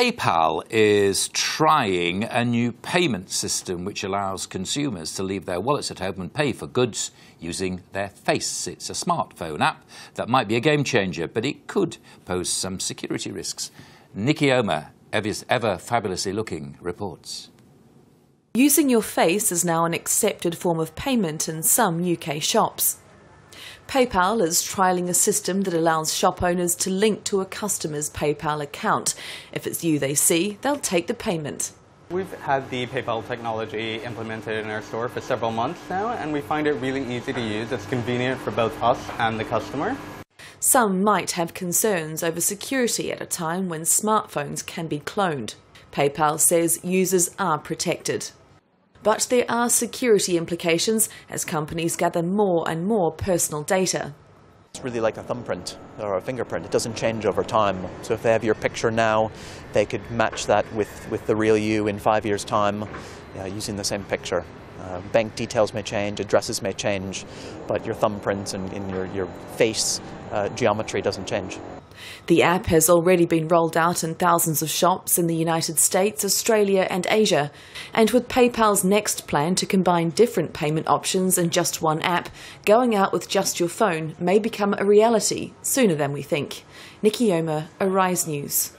PayPal is trying a new payment system which allows consumers to leave their wallets at home and pay for goods using their face. It's a smartphone app that might be a game changer, but it could pose some security risks. Nikki Omer, ever fabulously looking, reports. Using your face is now an accepted form of payment in some UK shops. PayPal is trialling a system that allows shop owners to link to a customer's PayPal account. If it's you they see, they'll take the payment. We've had the PayPal technology implemented in our store for several months now, and we find it really easy to use. It's convenient for both us and the customer. Some might have concerns over security at a time when smartphones can be cloned. PayPal says users are protected. But there are security implications as companies gather more and more personal data. It's really like a thumbprint or a fingerprint. It doesn't change over time. So if they have your picture now, they could match that with, with the real you in five years' time uh, using the same picture. Uh, bank details may change, addresses may change, but your thumbprints and, and your, your face uh, geometry doesn't change. The app has already been rolled out in thousands of shops in the United States, Australia, and Asia. And with PayPal's next plan to combine different payment options in just one app, going out with just your phone may become a reality sooner than we think. Nikki Omer, Arise News.